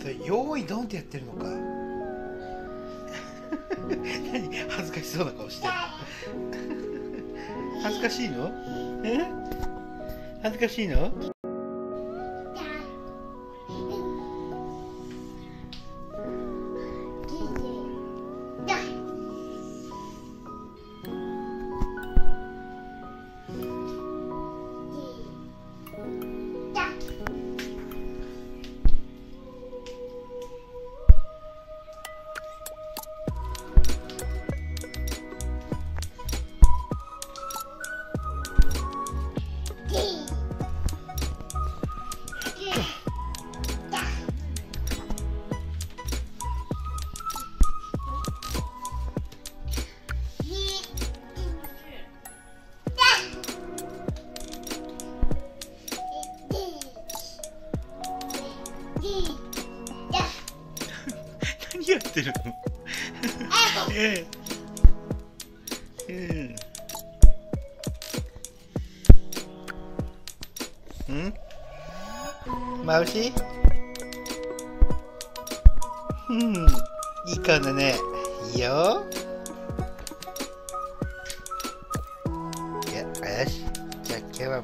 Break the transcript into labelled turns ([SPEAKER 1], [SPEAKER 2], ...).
[SPEAKER 1] それ「用意ドン」ってやってるのか。何？恥ずかしそうな顔してる。恥ずかしいの？え？恥ずかしいの？うん。ん。マウシうん。いい顔だねいいよいやよしじゃあ今日は